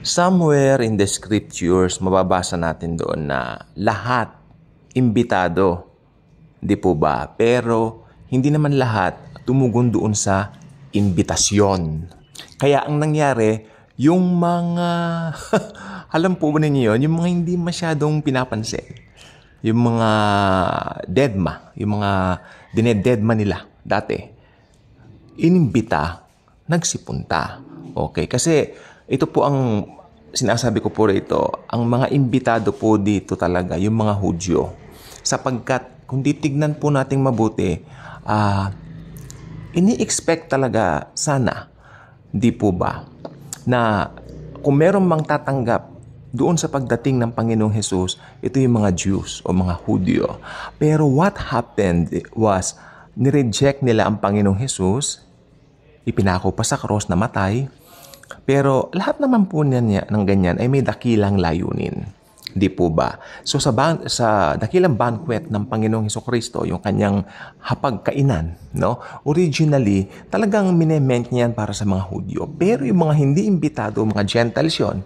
Somewhere in the scriptures, mababasa natin doon na lahat imbitado. Di po ba? Pero hindi naman lahat tumugon doon sa imbitasyon. Kaya ang nangyari, yung mga, alam po ba ninyo yun, yung mga hindi masyadong pinapansin. Yung mga deadma, yung mga dinededma nila dati, inimbita, nagsipunta. Okay, kasi ito po ang sinasabi ko po rito, ang mga imbitado po dito talaga, yung mga Hudyo. Sapagkat kung titignan po nating mabuti, uh, ini-expect talaga sana, di po ba, na kung meron mang tatanggap doon sa pagdating ng Panginoong Hesus, ito yung mga Jews o mga Hudyo. Pero what happened was, nireject nila ang Panginoong Hesus, ipinako pa sa cross na matay, pero lahat naman po niya ng ganyan ay may dakilang layunin. Di po ba? So sa, ban- sa dakilang banquet ng Panginoong Heso Kristo, yung kanyang hapagkainan, no? originally, talagang minement niyan para sa mga Hudyo. Pero yung mga hindi imbitado, mga Gentiles yon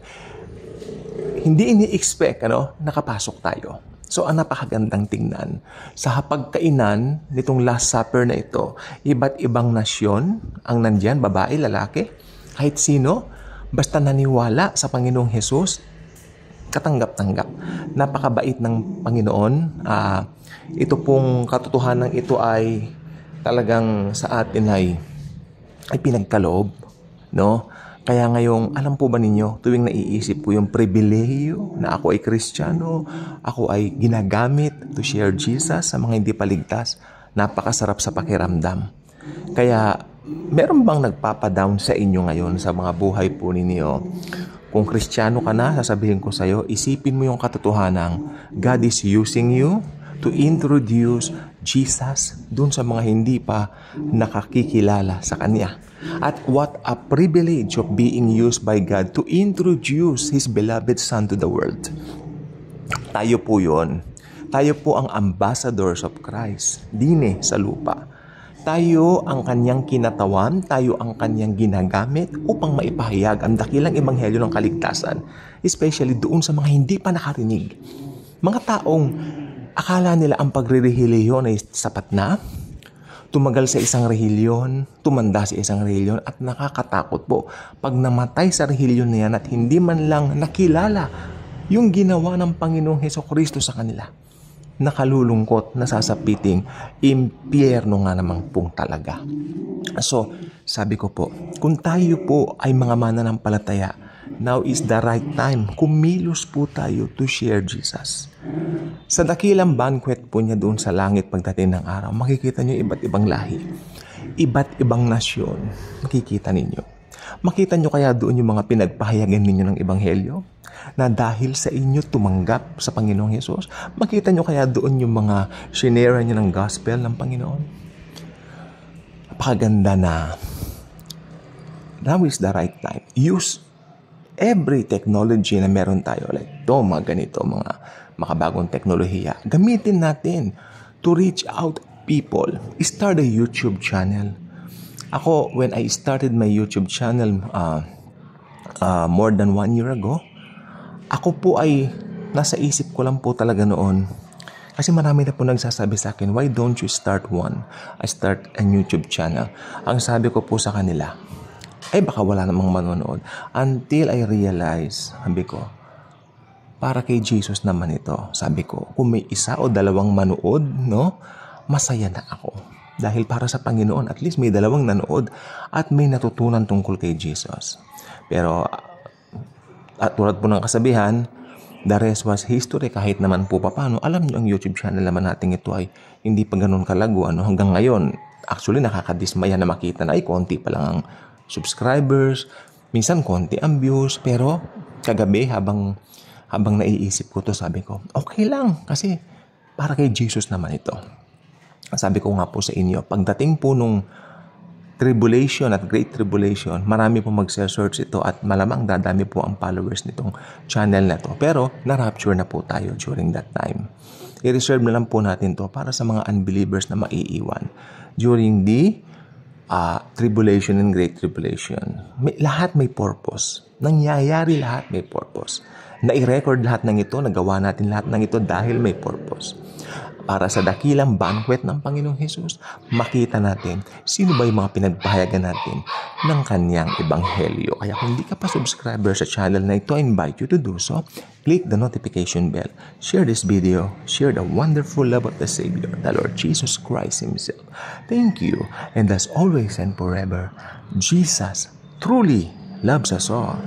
hindi ini-expect ano, nakapasok tayo. So, ang napakagandang tingnan. Sa hapagkainan nitong Last Supper na ito, iba't ibang nasyon ang nandyan, babae, lalaki, kahit sino, basta naniwala sa Panginoong Hesus, katanggap-tanggap. Napakabait ng Panginoon. Uh, ito pong katotohanan ito ay talagang sa atin ay, ay pinagkaloob. No? Kaya ngayong, alam po ba ninyo, tuwing naiisip ko yung pribilehiyo na ako ay kristyano, ako ay ginagamit to share Jesus sa mga hindi paligtas, napakasarap sa pakiramdam. Kaya meron bang nagpapadown sa inyo ngayon sa mga buhay po ninyo? Kung kristyano ka na, sasabihin ko sa iyo, isipin mo yung katotohanan. God is using you to introduce Jesus dun sa mga hindi pa nakakikilala sa Kanya. At what a privilege of being used by God to introduce His beloved Son to the world. Tayo po yon. Tayo po ang ambassadors of Christ, dine sa lupa. Tayo ang kanyang kinatawan, tayo ang kanyang ginagamit upang maipahayag ang dakilang ebanghelyo ng kaligtasan, especially doon sa mga hindi pa nakarinig. Mga taong akala nila ang pagrerehilyon ay sapat na, tumagal sa isang rehilyon, tumanda sa isang rehilyon at nakakatakot po pag namatay sa rehilyon na yan at hindi man lang nakilala yung ginawa ng Panginoong Heso Kristo sa kanila nakalulungkot, nasasapiting, impyerno nga naman pong talaga. So, sabi ko po, kung tayo po ay mga mananampalataya, now is the right time. Kumilos po tayo to share Jesus. Sa dakilang banquet po niya doon sa langit pagdating ng araw, makikita niyo iba't ibang lahi. Iba't ibang nasyon, makikita ninyo. Makita niyo kaya doon yung mga pinagpahayagan ninyo ng Ebanghelyo? Na dahil sa inyo tumanggap sa Panginoong Yesus? Makita nyo kaya doon yung mga shinera nyo ng gospel ng Panginoon? Napakaganda na now is the right time. Use every technology na meron tayo. Like to, mga ganito, mga makabagong teknolohiya. Gamitin natin to reach out people. Start a YouTube channel. Ako, when I started my YouTube channel uh, uh, more than one year ago, ako po ay nasa isip ko lang po talaga noon. Kasi marami na po nagsasabi sa akin, why don't you start one? I start a YouTube channel. Ang sabi ko po sa kanila, ay baka wala namang manonood. Until I realize, sabi ko, para kay Jesus naman ito. Sabi ko, kung may isa o dalawang manood, no, masaya na ako. Dahil para sa Panginoon, at least may dalawang nanood at may natutunan tungkol kay Jesus. Pero at tulad po ng kasabihan, the rest was history kahit naman po paano. Alam nyo ang YouTube channel naman natin ito ay hindi pa ganun kalago. Ano? Hanggang ngayon, actually nakakadismaya na makita na ay konti pa lang ang subscribers, minsan konti ang views, pero kagabi habang habang naiisip ko to sabi ko, okay lang kasi para kay Jesus naman ito. Sabi ko nga po sa inyo, pagdating po nung tribulation at great tribulation, marami po mag-search ito at malamang dadami po ang followers nitong channel na to. Pero na-rapture na po tayo during that time. I-reserve na lang po natin to para sa mga unbelievers na maiiwan during the uh, tribulation and great tribulation. May, lahat may purpose. Nangyayari lahat may purpose. Na-record lahat ng ito, nagawa natin lahat ng ito dahil may purpose para sa dakilang banquet ng Panginoong Hesus, makita natin sino ba yung mga pinagpahayagan natin ng kanyang ebanghelyo. Kaya kung hindi ka pa subscriber sa channel na ito, I invite you to do so. Click the notification bell. Share this video. Share the wonderful love of the Savior, the Lord Jesus Christ Himself. Thank you. And as always and forever, Jesus truly loves us all.